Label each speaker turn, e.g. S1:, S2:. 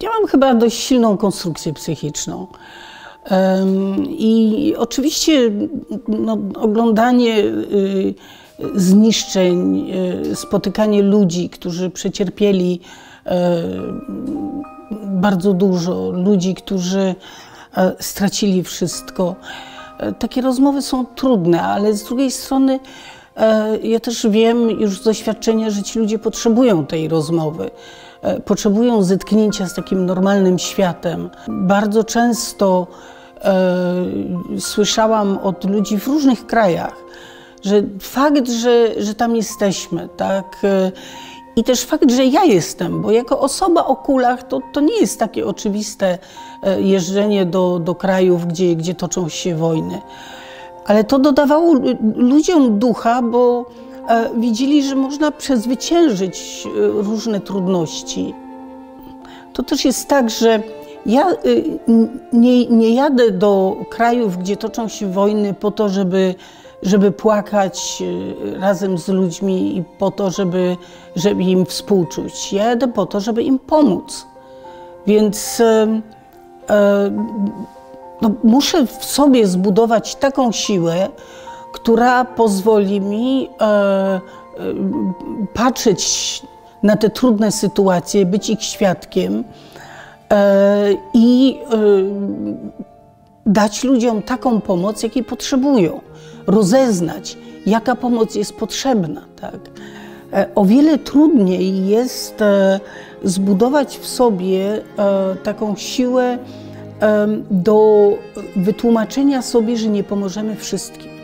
S1: Ja mam chyba dość silną konstrukcję psychiczną. I oczywiście no, oglądanie y, zniszczeń, y, spotykanie ludzi, którzy przecierpieli e, bardzo dużo, ludzi, którzy e, stracili wszystko. E, takie rozmowy są trudne, ale z drugiej strony ja też wiem już z doświadczenia, że ci ludzie potrzebują tej rozmowy. Potrzebują zetknięcia z takim normalnym światem. Bardzo często e, słyszałam od ludzi w różnych krajach, że fakt, że, że tam jesteśmy, tak, e, i też fakt, że ja jestem, bo jako osoba o kulach to, to nie jest takie oczywiste e, jeżdżenie do, do krajów, gdzie, gdzie toczą się wojny. Ale to dodawało ludziom ducha, bo e, widzieli, że można przezwyciężyć różne trudności. To też jest tak, że ja y, nie, nie jadę do krajów, gdzie toczą się wojny po to, żeby, żeby płakać razem z ludźmi i po to, żeby, żeby im współczuć. Ja jadę po to, żeby im pomóc. Więc e, e, no, muszę w sobie zbudować taką siłę, która pozwoli mi e, e patrzeć na te trudne sytuacje, być ich świadkiem E, i e, dać ludziom taką pomoc, jakiej potrzebują, rozeznać, jaka pomoc jest potrzebna. Tak? E, o wiele trudniej jest zbudować w sobie taką siłę do wytłumaczenia sobie, że nie pomożemy wszystkim.